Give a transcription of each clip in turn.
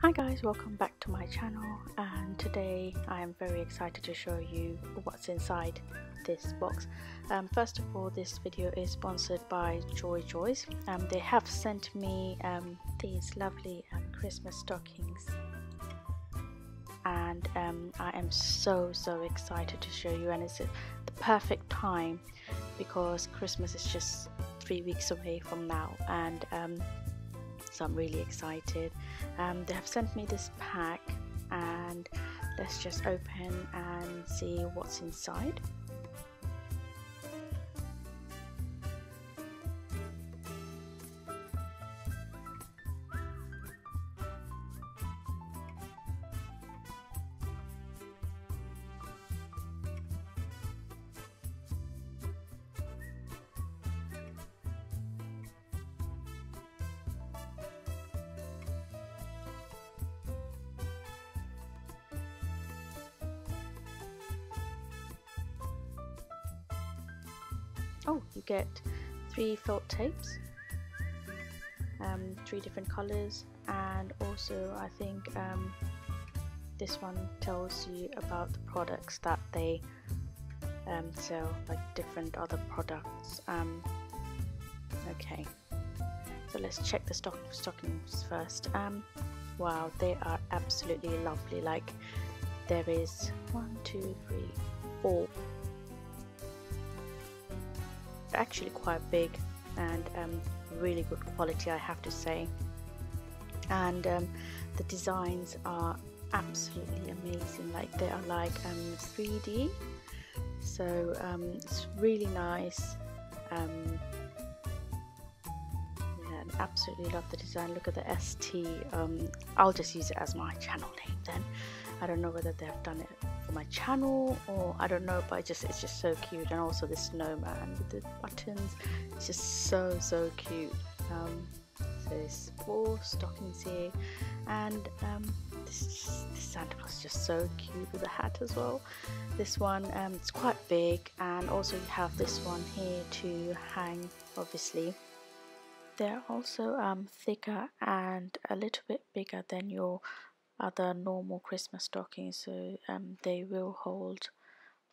Hi guys, welcome back to my channel and today I am very excited to show you what's inside this box. Um, first of all, this video is sponsored by Joyjoz. Um, they have sent me um, these lovely um, Christmas stockings and um, I am so so excited to show you and it's the perfect time because Christmas is just three weeks away from now and um, so I'm really excited. Um, they have sent me this pack and let's just open and see what's inside. Oh you get three felt tapes um, three different colors and also I think um, this one tells you about the products that they um, sell like different other products um, okay. So let's check the stock stockings first um, wow they are absolutely lovely like there is one two three four actually quite big and um, really good quality I have to say. And um, the designs are absolutely amazing. Like they are like um, 3D so um, it's really nice. Um, yeah, absolutely love the design. Look at the ST um, I'll just use it as my channel name then. I don't know whether they've done it my channel or I don't know but just it's just so cute. And also the snowman with the buttons. It's just so so cute. Um, so there's four stockings here. And um, this, this Santa Claus is just so cute with the hat as well. This one um, it's quite big. And also you have this one here to hang obviously. They're also um, thicker and a little bit bigger than your other normal Christmas stockings so um, they will hold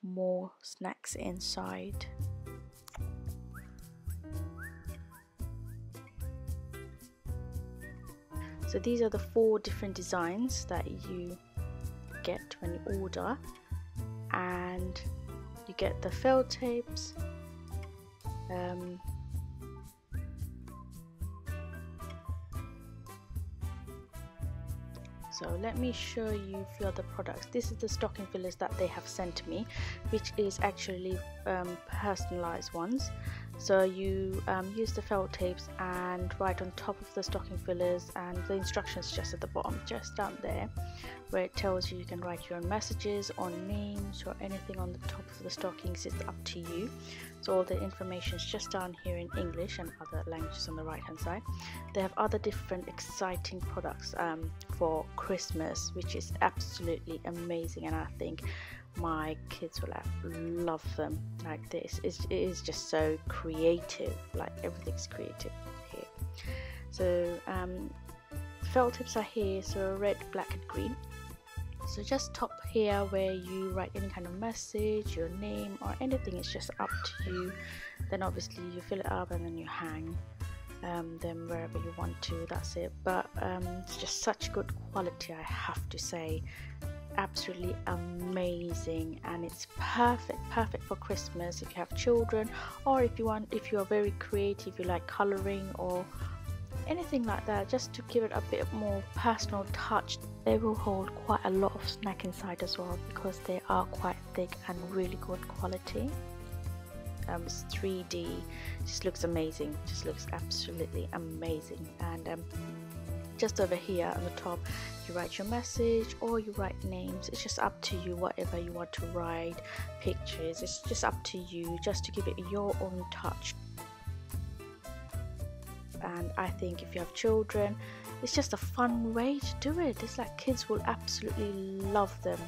more snacks inside. So these are the four different designs that you get when you order and you get the felt tapes um, so let me show you a few other products. This is the stocking fillers that they have sent me which is actually um, personalized ones so you um, use the felt tapes and write on top of the stocking fillers and the instructions just at the bottom just down there where it tells you you can write your own messages or names or anything on the top of the stockings. It's up to you. So all the information is just down here in English and other languages on the right hand side. They have other different exciting products um, for Christmas which is absolutely amazing and I think my kids will love them like this. It's, it is just so creative like everything's creative here. So um, felt tips are here. So red black and green. So just top here where you write any kind of message your name or anything. It's just up to you. Then obviously you fill it up and then you hang um, them wherever you want to. That's it. But um, it's just such good quality I have to say absolutely amazing and it's perfect perfect for christmas if you have children or if you want if you are very creative you like coloring or anything like that just to give it a bit more personal touch they will hold quite a lot of snack inside as well because they are quite thick and really good quality. Um, it's 3d just looks amazing just looks absolutely amazing and um, just over here on the top you write your message or you write names. It's just up to you whatever you want to write pictures. It's just up to you just to give it your own touch. And I think if you have children it's just a fun way to do it. It's like kids will absolutely love them.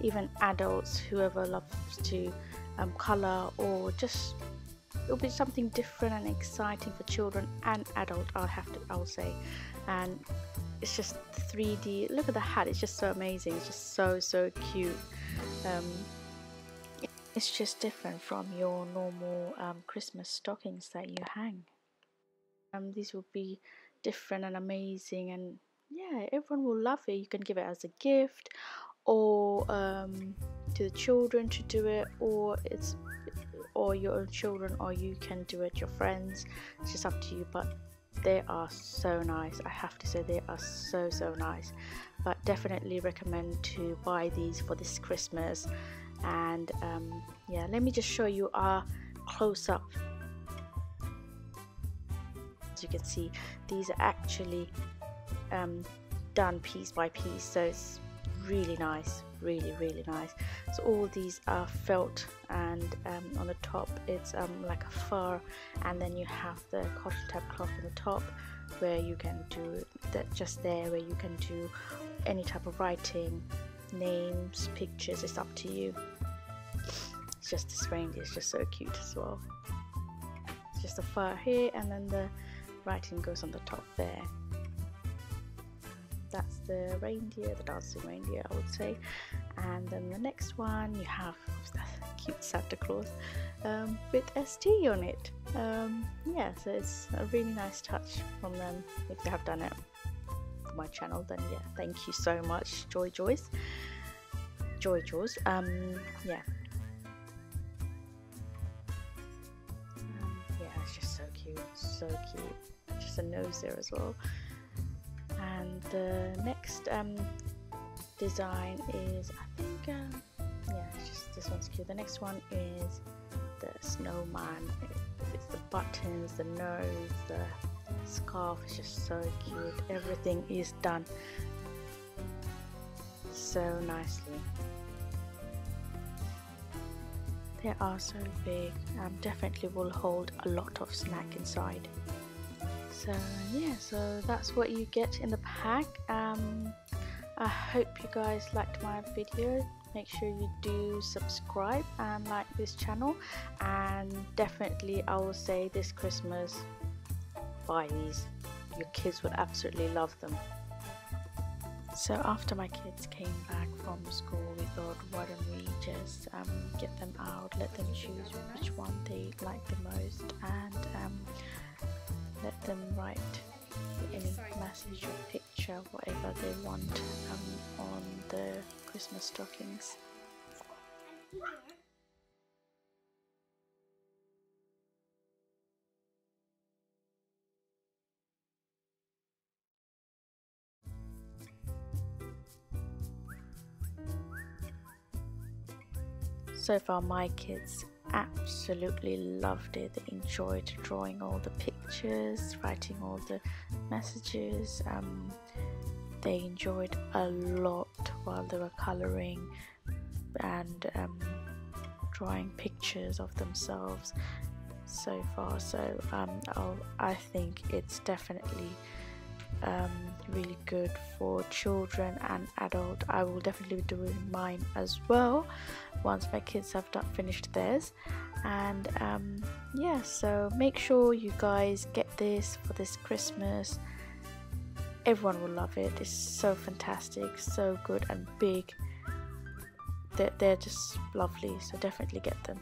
Even adults whoever loves to um, color or just it'll be something different and exciting for children and adult I'll have to I'll say and it's just 3D look at the hat it's just so amazing. It's just so so cute. Um, it's just different from your normal um, Christmas stockings that you hang. Um, these will be different and amazing and yeah everyone will love it. You can give it as a gift or um, to the children to do it or it's or your own children or you can do it your friends. It's just up to you but they are so nice i have to say they are so so nice. But definitely recommend to buy these for this christmas. And um, yeah let me just show you our close-up as you can see these are actually um, done piece by piece so it's really nice really really nice. So all these are felt and um, on the top it's um, like a fur and then you have the cotton tablecloth on the top where you can do that just there where you can do any type of writing names pictures it's up to you. It's just this reindeer is just so cute as well. It's just a fur here and then the writing goes on the top there the reindeer the dancing reindeer I would say. And then the next one you have cute Santa Claus um, with ST on it. Um, yeah so it's a really nice touch from them if they have done it my channel then yeah thank you so much Joyjoz. Joy Jaws um, yeah. Um, yeah it's just so cute so cute. Just a nose there as well and the next um, design is I think um, yeah just this one's cute. The next one is the snowman. It's the buttons the nose the scarf. Is just so cute. Everything is done so nicely. They are so big. Um, definitely will hold a lot of snack inside so yeah so that's what you get in the pack. Um, I hope you guys liked my video. Make sure you do subscribe and like this channel. And definitely I will say this Christmas buy these your kids would absolutely love them. So after my kids came back from school we thought why don't we just um, get them out let them choose which one they like the most and um, let them write any message or picture, whatever they want um, on the Christmas stockings. So far my kids absolutely loved it. They enjoyed drawing all the pictures, writing all the messages. Um, they enjoyed a lot while they were coloring and um, drawing pictures of themselves so far. So um, i think it's definitely um, really good for children and adult. I will definitely be doing mine as well once my kids have done, finished theirs. And um, yeah so make sure you guys get this for this Christmas. Everyone will love it. It's so fantastic so good and big. They're, they're just lovely so definitely get them